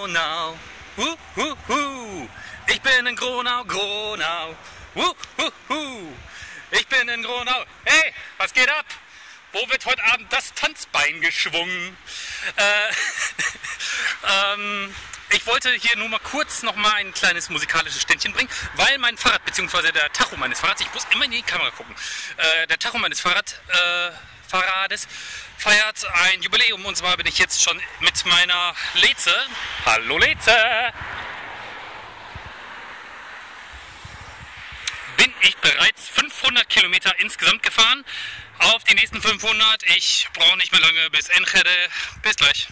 Gronau. Hu, hu, hu. Ich bin in Gronau, Gronau. Hu, hu, hu. Ich bin in Gronau. Hey, was geht ab? Wo wird heute Abend das Tanzbein geschwungen? Äh, ähm, ich wollte hier nur mal kurz noch mal ein kleines musikalisches Ständchen bringen, weil mein Fahrrad, beziehungsweise der Tacho meines Fahrrads, ich muss immer in die Kamera gucken, äh, der Tacho meines Fahrrad, äh, Fahrrades feiert ein Jubiläum und zwar bin ich jetzt schon mit meiner Leze, hallo Leze, bin ich bereits 500 Kilometer insgesamt gefahren. Auf die nächsten 500. Ich brauche nicht mehr lange bis Enschede. Bis gleich.